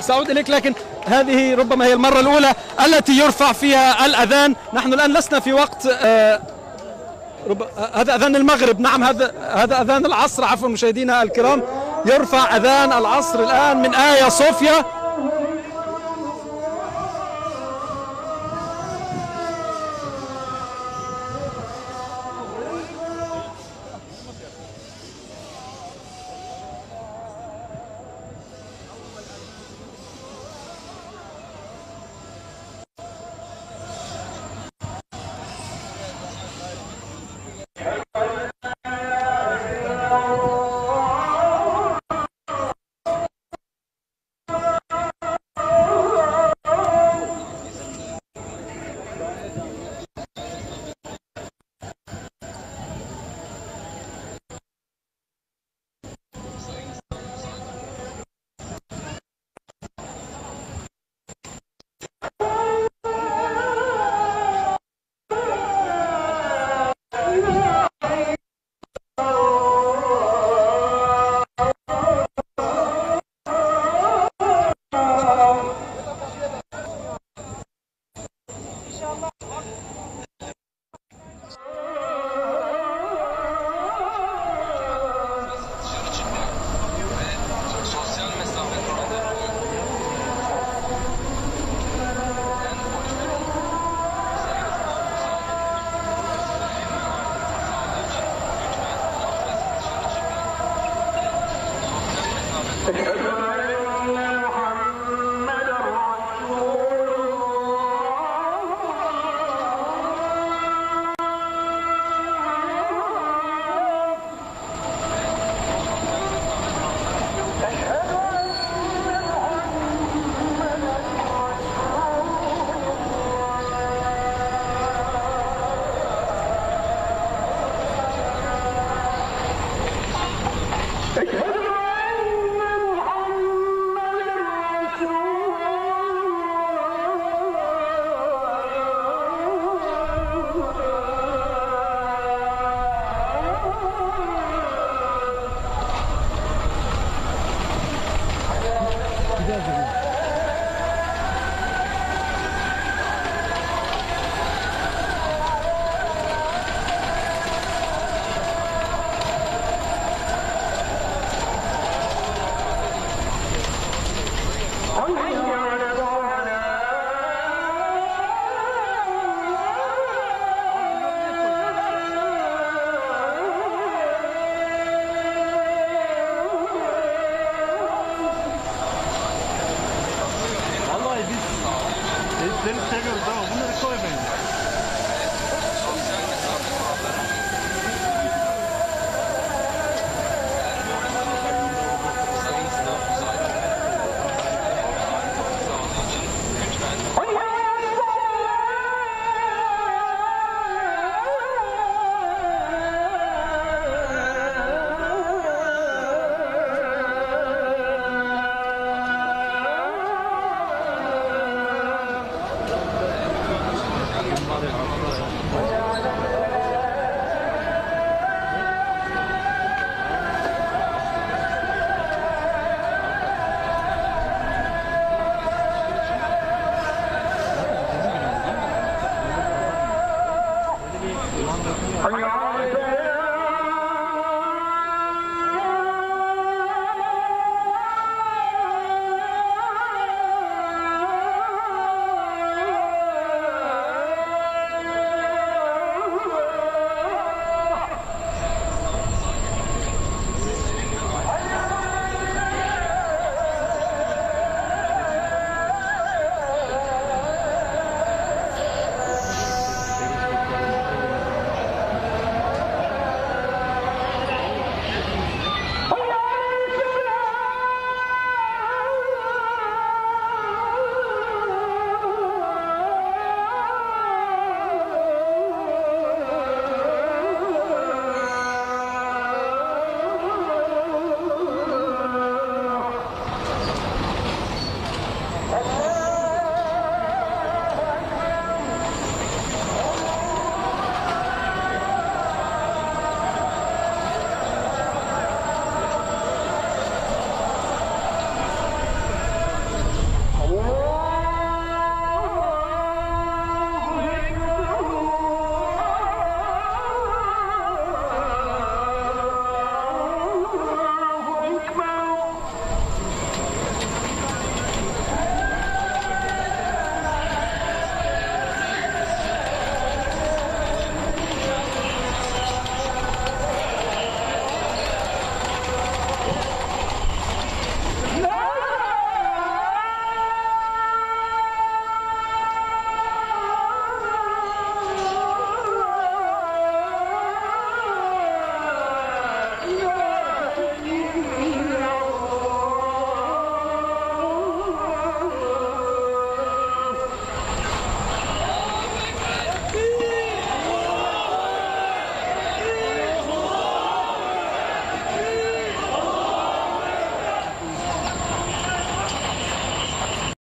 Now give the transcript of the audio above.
سأعود إليك لكن هذه ربما هي المرة الأولى التي يرفع فيها الأذان. نحن الآن لسنا في وقت آه، رب... هذا أذان المغرب. نعم هذا هذا أذان العصر عفوا مشاهدينا الكرام. يرفع أذان العصر الآن من آيا صوفيا. Sosyal mesafe kuralları doesn't. Ama bunu